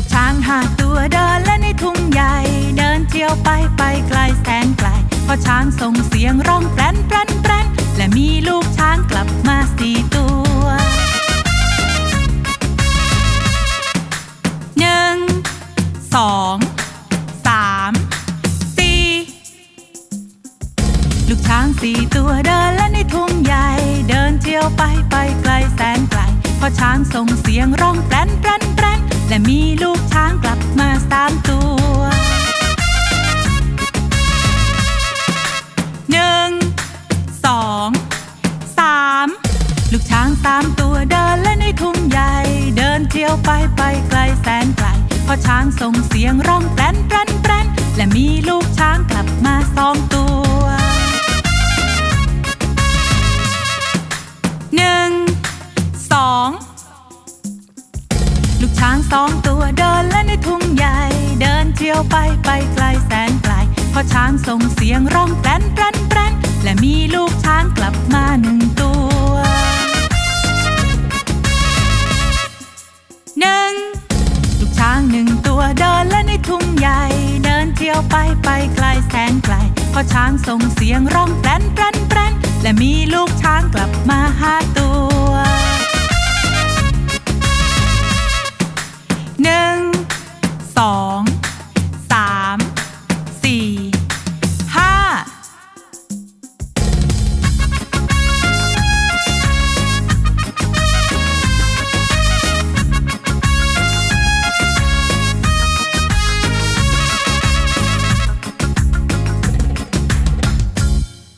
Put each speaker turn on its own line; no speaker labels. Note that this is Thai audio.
ลูกช้างห้าตัวเดินและในทุ่งใหญ่ เดินเที่ยวไปไปไกลแสนไกลพอช้างส่งเสียงร้องแปรนแปรนแปและมีลูกช้างกลับมาสี่ตัวหนึ่งสองสามสี่ลูกช้างสี่ตัวเดินและในทุ่งใหญ่ เดินเที่ยวไปไปไกลแสนไกลพอช้างส่งเสียงร้อง ช้างกลับมาสามตัวหนึ่งสองสามลูกช้างสามตัวเดินและในทุ่งใหญ่ เดินเที่ยวไปไปไกลแสนไกลพอช้างส่งเสียงร้องแปรนแปรน สองตัวเดินและในทุ่งใหญ่ เดินเที่ยวไปไปไกลแสนไกลพอช้างส่งเสียงร้องแปรนแปรนแปรนและมีลูกช้างกลับมาหนึ่งตัวหนึ่งลูกช้างหนึ่งตัวเดินและในทุ่งใหญ่ เดินเที่ยวไปไปไกลแสนไกลพอช้างส่งเสียงร้องแปรนแปรน